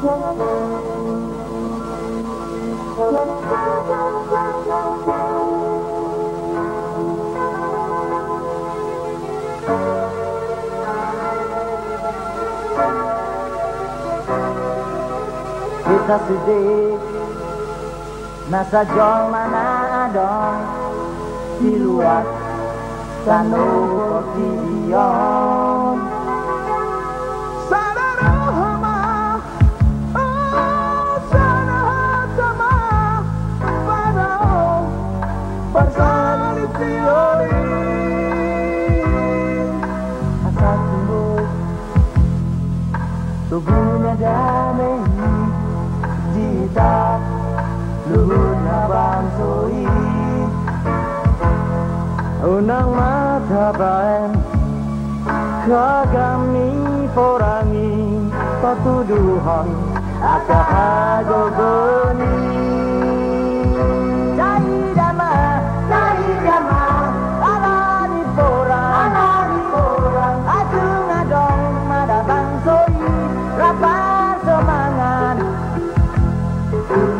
Kita sedih Nasa jol mana adon Siluat Sanukot idiom Lubuna damay dita Lubuna bansoi Unang matabaen Kagami porangi Patuduhan Akahago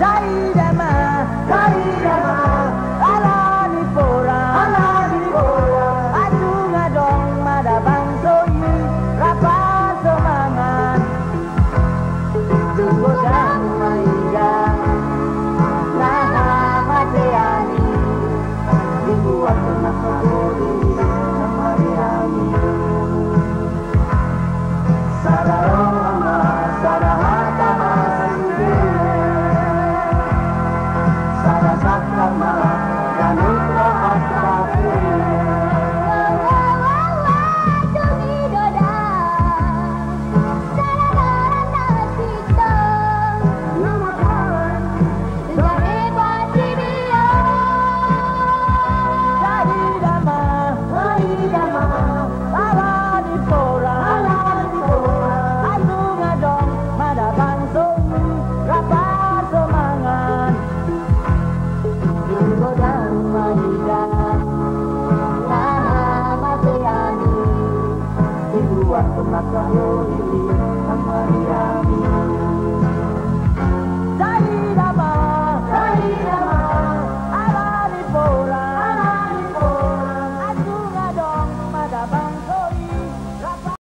Dai na, ma, dai da ma. Maria